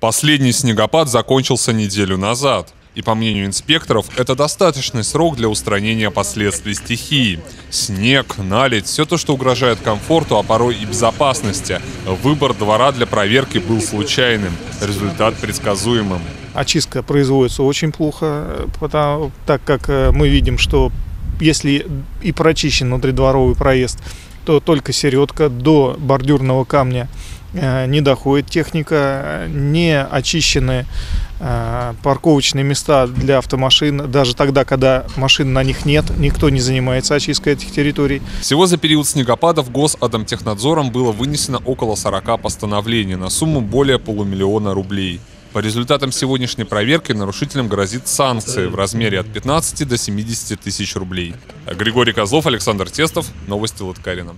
Последний снегопад закончился неделю назад. И по мнению инспекторов, это достаточный срок для устранения последствий стихии. Снег, наледь, все то, что угрожает комфорту, а порой и безопасности. Выбор двора для проверки был случайным, результат предсказуемым. Очистка производится очень плохо, потому, так как э, мы видим, что если и прочищен внутридворовый проезд, то только середка до бордюрного камня не доходит техника, не очищены э, парковочные места для автомашин, даже тогда, когда машин на них нет, никто не занимается очисткой этих территорий. Всего за период снегопадов Госатомтехнадзором было вынесено около 40 постановлений на сумму более полумиллиона рублей. По результатам сегодняшней проверки нарушителям грозит санкции в размере от 15 до 70 тысяч рублей. Григорий Козлов, Александр Тестов. Новости Латкарина.